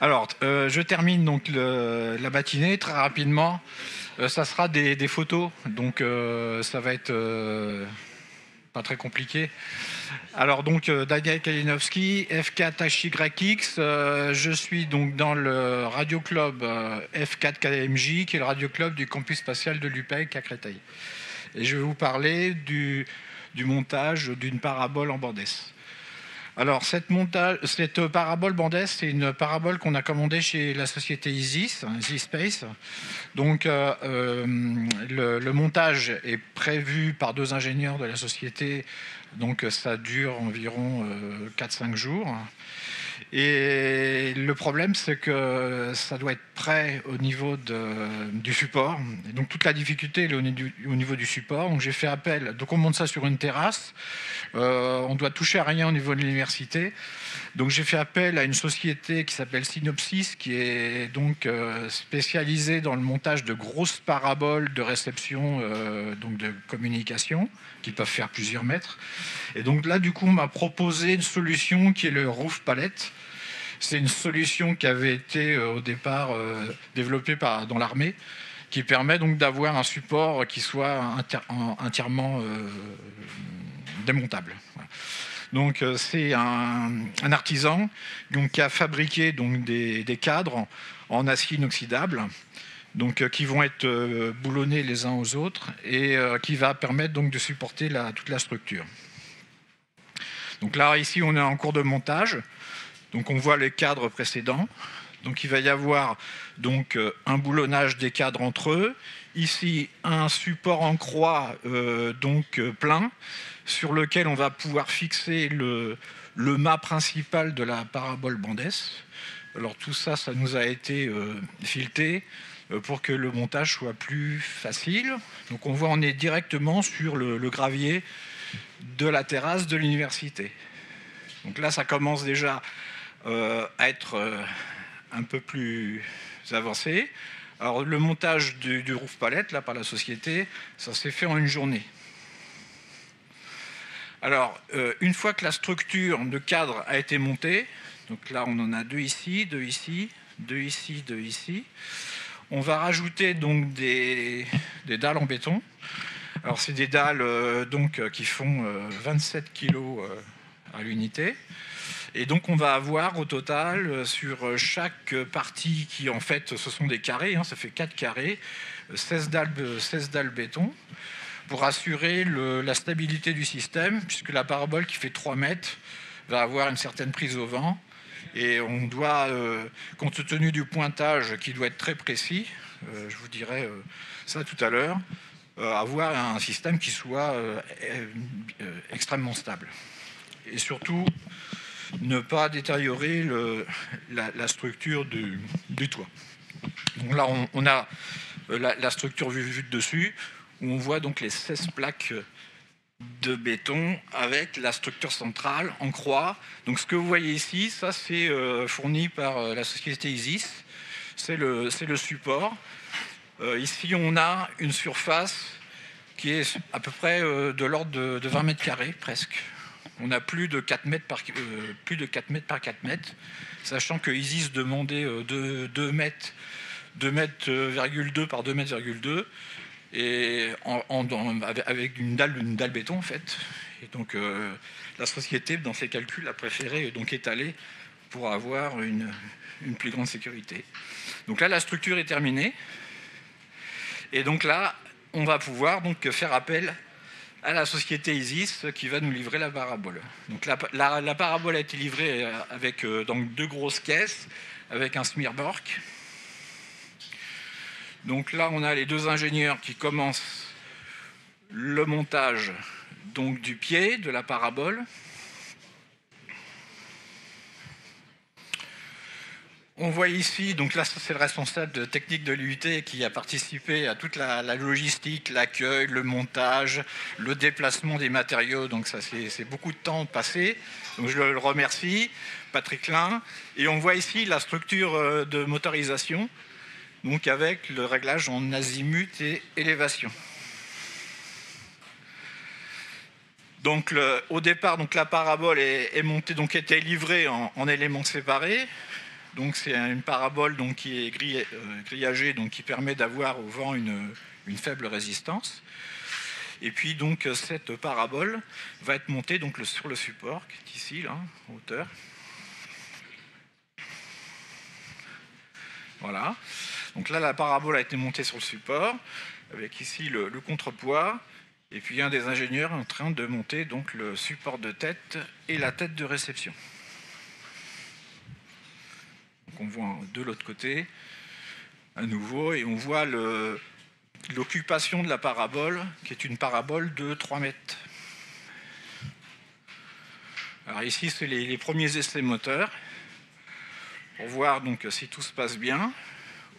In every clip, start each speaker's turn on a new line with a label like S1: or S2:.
S1: Alors, euh, je termine donc la matinée très rapidement. Euh, ça sera des, photos, donc euh, ça va être pas très compliqué. Alors donc Daniel Kalinowski, F4HYX, je suis donc dans le radio club F4KMJ, qui est le radio club du campus spatial de l'UPEC à Créteil. Et je vais vous parler du, du montage d'une parabole en bordesse. Alors, cette, parabole Bandes, c'est une parabole qu'on a commandée chez la société Isis, Isis Space. Donc, euh, euh, le, montage est prévu par deux ingénieurs de la société. Donc, ça dure environ 4-5 euh, jours. Et le problème, c'est que ça doit être prêt au niveau du support. Et donc toute la difficulté est au, niveau du support. Donc j'ai fait appel. Donc on monte ça sur une terrasse. Euh, on doit toucher à rien au niveau de l'université. Donc j'ai fait appel à une société qui s'appelle Synopsis, qui est donc euh, spécialisée dans le montage de grosses paraboles de réception, euh, donc de communication, qui peuvent faire plusieurs mètres. Et donc là, du coup, on m'a proposé une solution qui est le roof palette. C'est une solution qui avait été euh, au départ développée par, dans l'armée, qui permet donc d'avoir un support qui soit entièrement démontable. Donc euh, c'est un, artisan qui a fabriqué donc, des, cadres en acier inoxydable donc, euh, qui vont être euh, boulonnés les uns aux autres et qui va permettre donc, de supporter toute la structure. Donc là, ici, on est en cours de montage. Donc on voit les cadres précédents. Donc il va y avoir donc un boulonnage des cadres entre eux. Ici, un support en croix donc plein sur lequel on va pouvoir fixer le, mât principal de la parabole Bandès. Alors tout ça, ça nous a été euh, fileté euh, pour que le montage soit plus facile. Donc on voit on est directement sur le, gravier de la terrasse de l'université. Donc là, ça commence déjà euh, à être un peu plus avancé. Alors le montage du, roof palette là par la société, ça s'est fait en une journée. Alors, euh, une fois que la structure de cadre a été montée, donc là on en a deux ici, deux ici, deux ici, deux ici, on va rajouter donc des, dalles en béton. Alors c'est des dalles euh, donc, euh, qui font 27 kg à l'unité. Et donc on va avoir au total sur chaque partie qui en fait ce sont des carrés, hein, ça fait 4 carrés, 16 dalles, 16 dalles béton pour assurer la stabilité du système, puisque la parabole qui fait 3 mètres va avoir une certaine prise au vent. Et on doit, euh, compte tenu du pointage qui doit être très précis, euh, je vous dirai euh, ça tout à l'heure, avoir un système qui soit extrêmement stable. Et surtout, ne pas détériorer la, structure du, toit. Donc là, on, a la, structure vue de dessus où on voit donc les 16 plaques de béton avec la structure centrale en croix. Donc ce que vous voyez ici, ça c'est euh, fourni par euh, la société ISIS, c'est le, support. Euh, ici on a une surface qui est à peu près de l'ordre de, 20 mètres carrés presque. On a plus de 4 mètres par, plus de 4 mètres par 4 mètres, sachant que ISIS demandait 2, 2 mètres, 2 mètres, par 2 mètres, et avec une dalle, une dalle béton en fait. Et donc euh, la société, dans ses calculs, a préféré donc étaler pour avoir une, plus grande sécurité. Donc là, la structure est terminée. Et donc là, on va pouvoir donc faire appel à la société ISIS qui va nous livrer la parabole. La, parabole a été livrée euh, avec euh, donc deux grosses caisses, avec un smearbork donc là, on a les deux ingénieurs qui commencent le montage donc, du pied de la parabole. On voit ici, donc là c'est le responsable de technique de l'UT qui a participé à toute la, logistique, l'accueil, le montage, le déplacement des matériaux. Donc ça c'est beaucoup de temps passé. Donc je le remercie, Patrick Lin. Et on voit ici la structure euh, de motorisation donc avec le réglage en azimut et élévation. Donc au départ, donc, la parabole est, montée, donc était livrée en, éléments séparés. Donc c'est une parabole donc, qui est euh, grillagée, donc, qui permet d'avoir au vent une, faible résistance. Et puis donc cette parabole va être montée sur le support, qui est ici, là, en hauteur. Voilà. Donc là, la parabole a été montée sur le support, avec ici le, contrepoids, et puis un des ingénieurs en train de monter donc le support de tête et la tête de réception. On voit de l'autre côté, à nouveau, et on voit l'occupation de la parabole, qui est une parabole de 3 mètres. Alors ici, c'est les, les premiers essais moteurs pour voir donc si tout se passe bien.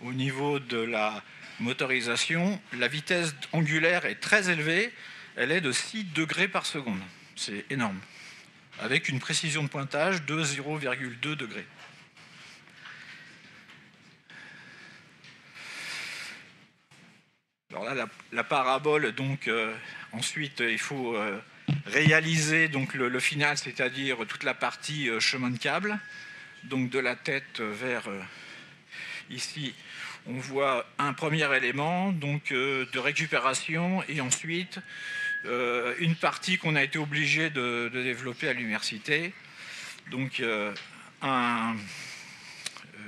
S1: Au niveau de la motorisation, la vitesse angulaire est très élevée, elle est de 6 degrés par seconde. C'est énorme. Avec une précision de pointage de 0,2 degrés. Alors là, la, parabole, donc, euh, ensuite, il faut euh, réaliser donc, le, final, c'est-à-dire toute la partie euh, chemin de câble donc de la tête vers euh, ici, on voit un premier élément donc euh, de récupération et ensuite euh, une partie qu'on a été obligé de, développer à l'université. Donc un,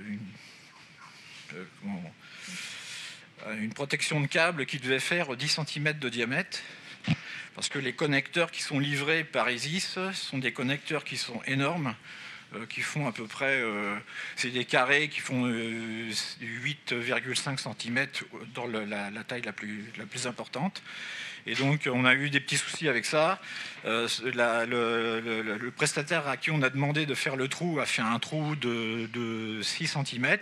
S1: une, protection de câble qui devait faire 10 cm de diamètre parce que les connecteurs qui sont livrés par ISIS sont des connecteurs qui sont énormes euh, qui font à peu près, euh, c'est des carrés qui font 8,5 euh, cm dans la, taille la plus importante. Et donc, on a eu des petits soucis avec ça. le, prestataire à qui on a demandé de faire le trou a fait un trou de, de 6 cm.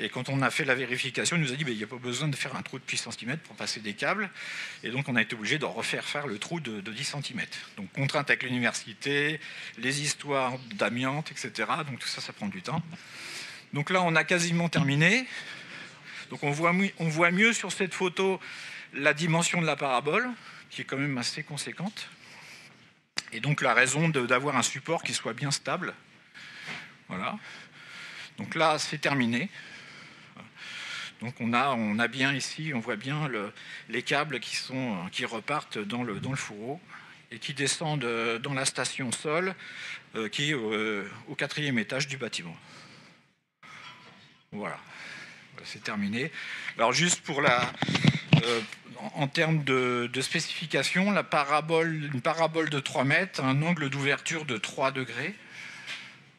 S1: Et quand on a fait la vérification, il nous a dit qu'il n'y a pas besoin de faire un trou de 10 cm pour passer des câbles. Et donc on a été obligé de refaire faire le trou de, 10 cm. Donc contrainte avec l'université, les histoires d'amiante, etc. Donc tout ça, ça prend du temps. Donc là, on a quasiment terminé. Donc on voit, mieux sur cette photo la dimension de la parabole, qui est quand même assez conséquente. Et donc la raison d'avoir un support qui soit bien stable. Voilà. Donc là, c'est terminé. Donc on a, bien ici, on voit bien les câbles qui, repartent dans le, dans le fourreau et qui descendent euh, dans la station sol euh, qui est euh, au, quatrième étage du bâtiment. Voilà, c'est terminé. Alors juste pour la, en termes de, spécification, la parabole, une parabole de 3 mètres, un angle d'ouverture de 3 degrés.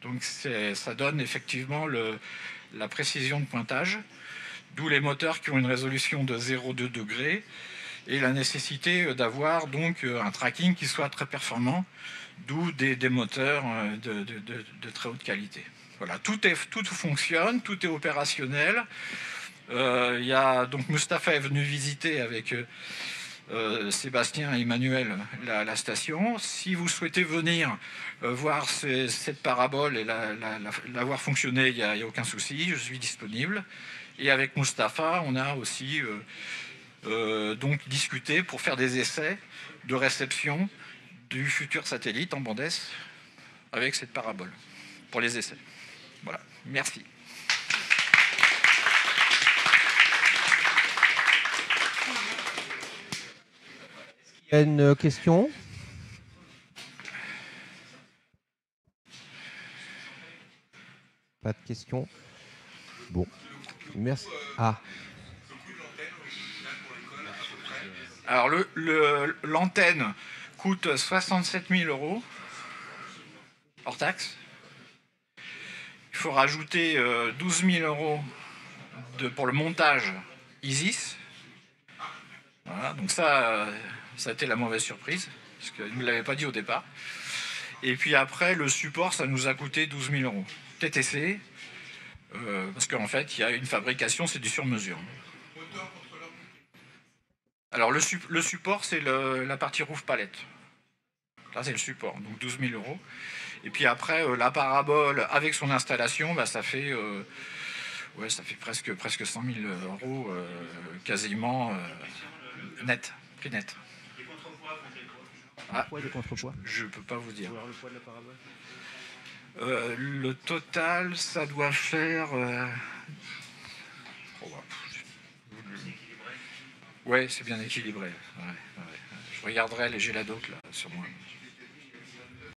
S1: Donc ça donne effectivement la précision de pointage d'où les moteurs qui ont une résolution de 0,2 degrés et la nécessité d'avoir donc un tracking qui soit très performant, d'où des, moteurs euh, de, très haute qualité. Voilà, tout, fonctionne, tout est opérationnel. Euh, y a, donc Mustapha est venu visiter avec euh, Sébastien et Emmanuel la, station. Si vous souhaitez venir voir cette parabole et la, voir fonctionner, il n'y a, aucun souci, je suis disponible. Et avec Mustapha, on a aussi euh, euh, donc discuté pour faire des essais de réception du futur satellite en bande S avec cette parabole pour les essais. Voilà, merci.
S2: Il y a une question? Pas de question Bon. Merci. Ah.
S1: Alors, l'antenne le, coûte 67 000 euros hors taxe. Il faut rajouter 12 euh, 000 euros pour le montage ISIS. Voilà, donc ça, euh, ça a été la mauvaise surprise, parce qu'il ne l'avait pas dit au départ. Et puis après, le support, ça nous a coûté 12 000 euros. TTC, euh, parce qu'en fait, il y a une fabrication, c'est du sur-mesure. Alors le, support, c'est la partie roof palette. Là, c'est le support, donc 12 000 euros. Et puis après, euh, la parabole avec son installation, bah, ça fait, euh, ouais, ça fait presque, presque 100 000 euros, quasiment net, prix net. Ah,
S2: le contrepoids
S1: Je ne peux pas vous dire.
S2: Le poids de la parabole
S1: Euh, le total, ça doit faire. euh, oh, Ouais, c'est bien équilibré. Ouais, ouais, ouais. Je regarderai les Géladoc là sur moi.